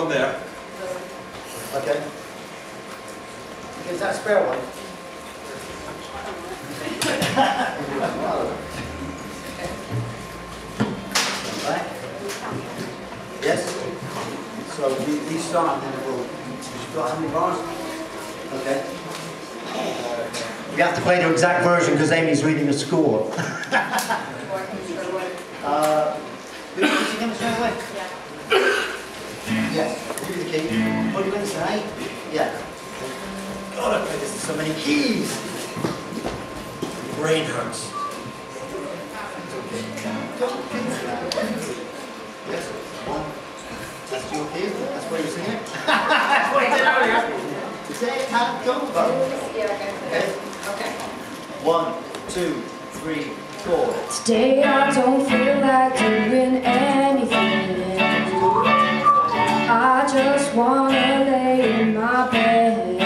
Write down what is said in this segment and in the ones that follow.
one there. Okay. Is that spare one? Right. yes? So we, we start and then we'll... You've how many bars? Okay. We have to play the exact version because Amy's reading a score. uh, did you give us right away? Yeah everything. What do you inside? Yeah. God, I play this so many keys. Brain hurts. Yes, one. That's your key. That's why you sing it. That's why you did earlier. Say it, go. Okay. Okay. One, two, three, four. Today I don't feel like doing anything. I just wanna lay in my bed.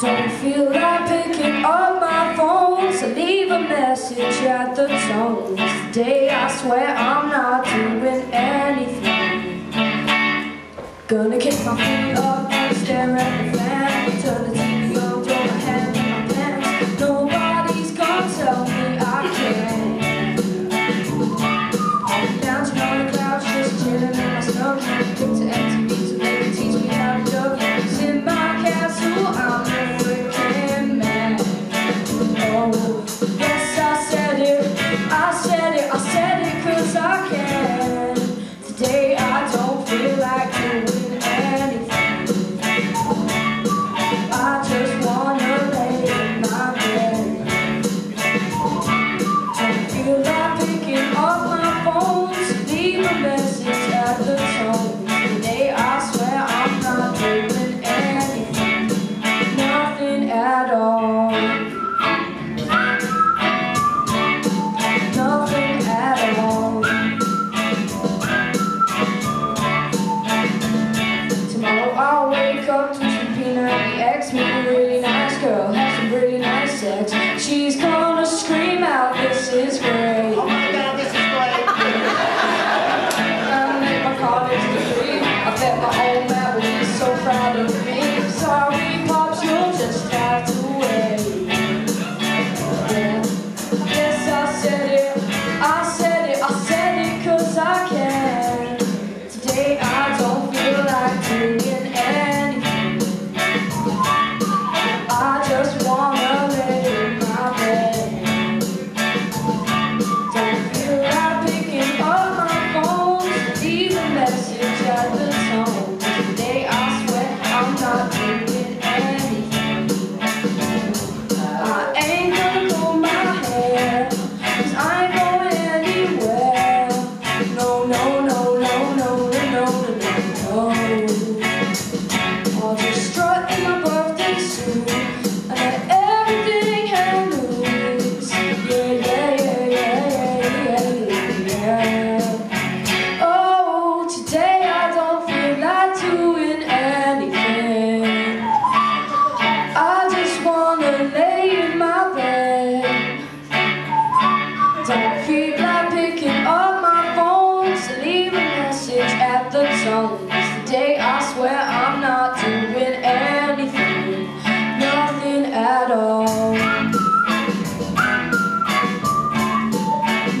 Don't feel like picking up my phone So leave a message at the tone. Today I swear I'm not doing anything. Gonna kick my feet up and stare X-Men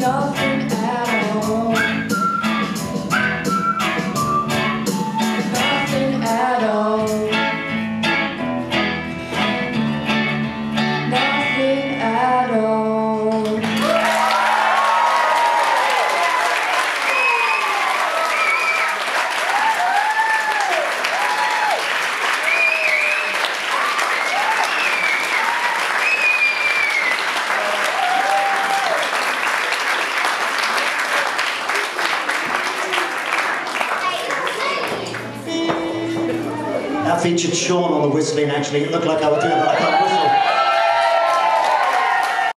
이렇게 I featured Sean on the whistling actually. It looked like I was doing it, but I can't.